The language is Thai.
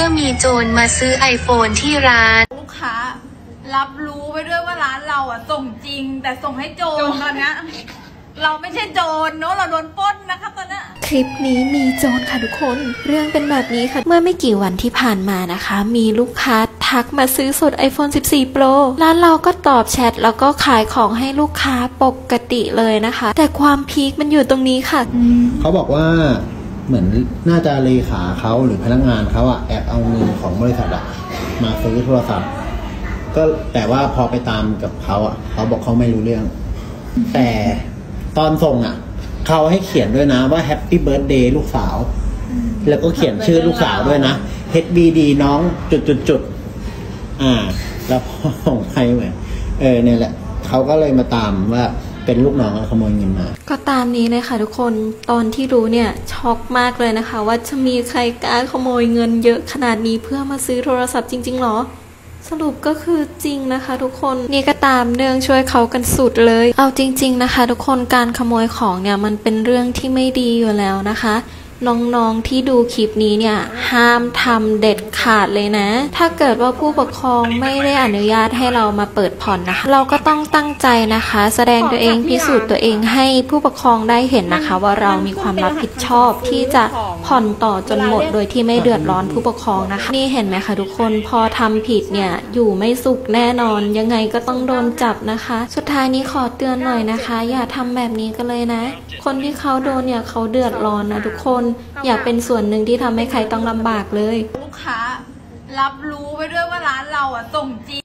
มื่อมีโจรมาซื้อไอโฟนที่ร้าน ลูกค้า รับรู้ไปด้วยว่าร้านเราอะ ส่งจริง แต่ส่งให้โจรตอนเนี้ยเราไม่ใช่โจรเนอะเราโดนปล้นนะครับตอนเนี้ย คลิปนี้มีโจรค่ะทุกคน เรื่องเป็นแบบนี้ค่ะ เมื่อไม่กี่วันที่ผ่านมานะคะ มีลูกค้าทักมาซื้อสด iPhone 14 Pro ร้านเราก็ตอบแชทแล้วก็ขายของให้ลูกค้าปกติเลยนะคะ แต่ความพีคมันอยู่ตรงนี้ค่ะ เขาบอกว่า เหมือนน่าจะเลขาเขาหรือพนักงานเขาอะแอบเอาเงินของบริษัทอะมาซื้อโทรศัพท์ ก็แต่ว่าพอไปตามกับเขาอะเขาบอกเขาไม่รู้เรื่อง แต่ตอนส่งอะเขาให้เขียนด้วยนะว่าแฮปปี้เบิร์ a เดย์ลูกสาว แล้วก็เขียนชื่อลูกสาวด้วยนะ HBD น้องจุดจุดจุดอ่า แล้วพอส่งไปเหมือนเออเนี่ยแหละเขาก็เลยมาตามว่า เป็นลูกน้องขโมยเงินมา ก็ตามนี้เลยค่ะทุกคนตอนที่รู้เนี่ยช็อกมากเลยนะคะ ว่าจะมีใครกล้าขโมยเงินเยอะขนาดนี้เพื่อมาซื้อโทรศัพท์จริงๆหรอ สรุปก็คือจริงนะคะทุกคนนี่ก็ตามเนื่องช่วยเขากันสุดเลย เอาจริง ๆนะคะ ทุกคนการขโมยของเนี่ยมันเป็นเรื่องที่ไม่ดีอยู่แล้วนะคะ น้องๆที่ดูคลิปนี้เนี่ย ห้ามทำเด็ดขาดเลยนะ ถ้าเกิดว่าผู้ปกครองไม่ได้อนุญาตให้เรามาเปิดผ่อนนะคะ เราก็ต้องตั้งใจนะคะ แสดงตัวเองพิสูจน์ตัวเองให้ผู้ปกครองได้เห็นนะคะ ว่าเรามีความรับผิดชอบที่จะผ่อนต่อจนหมด โดยที่ไม่เดือดร้อนผู้ปกครองนะคะ นี่เห็นไหมคะทุกคนพอทำผิดเนี่ยอยู่ไม่สุขแน่นอน ยังไงก็ต้องโดนจับนะคะ สุดท้ายนี้ขอเตือนหน่อยนะคะ อย่าทำแบบนี้กันเลยนะ คนที่เขาโดนเนี่ยเขาเดือดร้อนนะทุกคน อย่าเป็นส่วนหนึ่งที่ทำให้ใครต้องลำบากเลย ลูกค้า รับรู้ไปด้วยว่าร้านเราอะส่งจริง